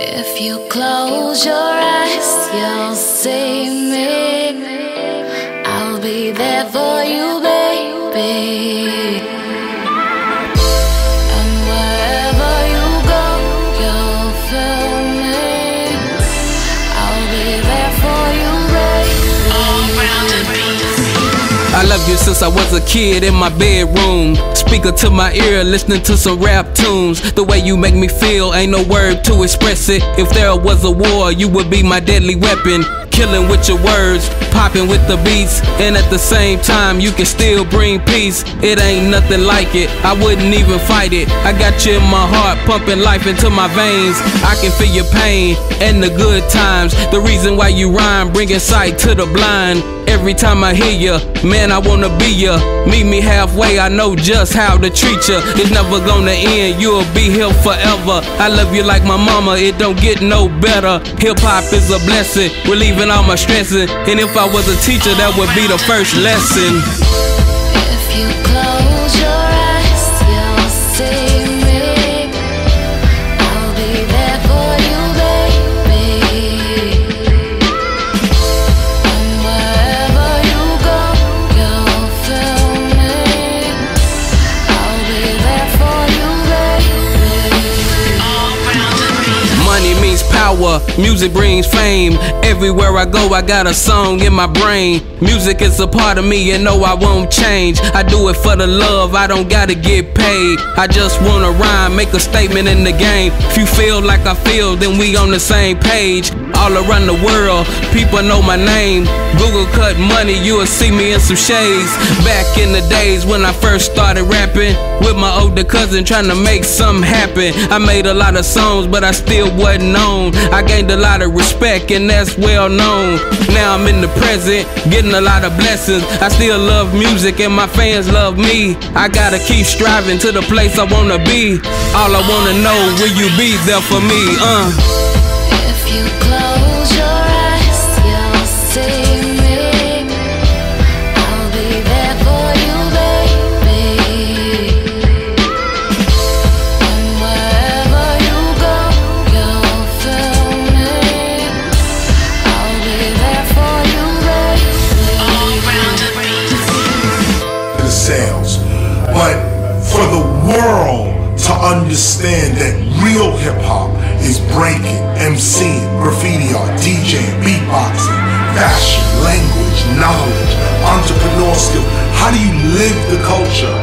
If you close your eyes, you'll see me. I'll be there for you, baby. I love you since I was a kid in my bedroom. Speaker to my ear, listening to some rap tunes. The way you make me feel, ain't no word to express it. If there was a war, you would be my deadly weapon. Killing with your words, popping with the beats, and at the same time, you can still bring peace. It ain't nothing like it, I wouldn't even fight it. I got you in my heart, pumping life into my veins. I can feel your pain and the good times. The reason why you rhyme, bringing sight to the blind. Every time I hear ya, man, I wanna be ya. Meet me halfway, I know just how to treat ya. It's never gonna end, you'll be here forever. I love you like my mama, it don't get no better. Hip hop is a blessing, relieving all my stressing. And if I was a teacher, that would be the first lesson. Power, music brings fame. Everywhere I go, I got a song in my brain. Music is a part of me, and no, I won't change. I do it for the love, I don't gotta get paid. I just wanna rhyme, make a statement in the game. If you feel like I feel, then we on the same page. All around the world, people know my name. Google Cutt Money, you'll see me in some shades. Back in the days when I first started rapping, with my older cousin trying to make something happen. I made a lot of songs, but I still wasn't known. I gained a lot of respect, and that's well known. Now I'm in the present, getting a lot of blessings. I still love music, and my fans love me. I gotta keep striving to the place I wanna be. All I wanna know, will you be there for me? Uh. For the world to understand that real hip hop is breaking, MCing, graffiti art, DJing, beatboxing, fashion, language, knowledge, entrepreneur skill. How do you live the culture?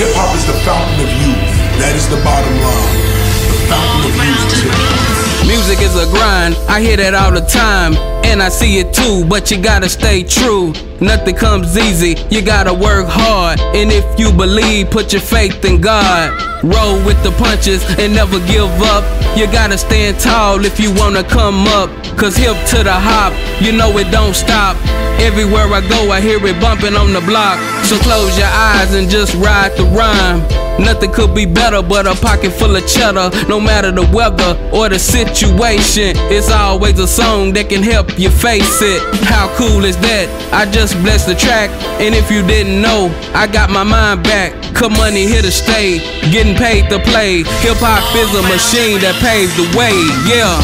Hip hop is the fountain of youth. That is the bottom line. The fountain of youth. Music is a grind, I hear that all the time. And I see it too, but you gotta stay true. Nothing comes easy, you gotta work hard. And if you believe, put your faith in God. Roll with the punches and never give up. You gotta stand tall if you wanna come up. Cause hip to the hop, you know it don't stop. Everywhere I go, I hear it bumping on the block. So close your eyes and just ride the rhyme. Nothing could be better but a pocket full of cheddar. No matter the weather or the situation, it's always a song that can help you face it. How cool is that? I just blessed the track, and if you didn't know, I got my mind back. Cutt Money here to stay, getting paid to play. Hip hop is a machine that paves the way, yeah.